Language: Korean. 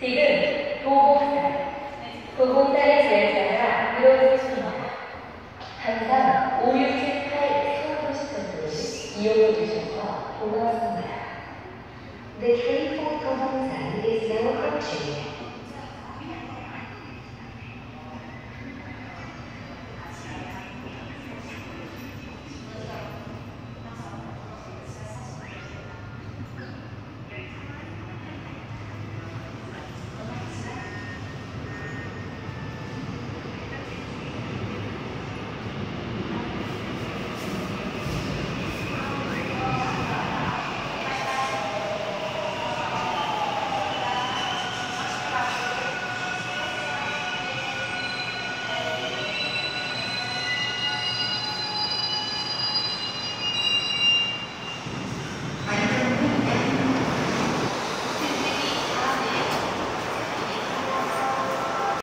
지금 도봉달, 도봉달의 제자가 이루어지십니다. 항상 5, 6, 7, 8 수학교시설을 이용해 주셔서 고맙습니다. The three-fourth of the sun is now approaching.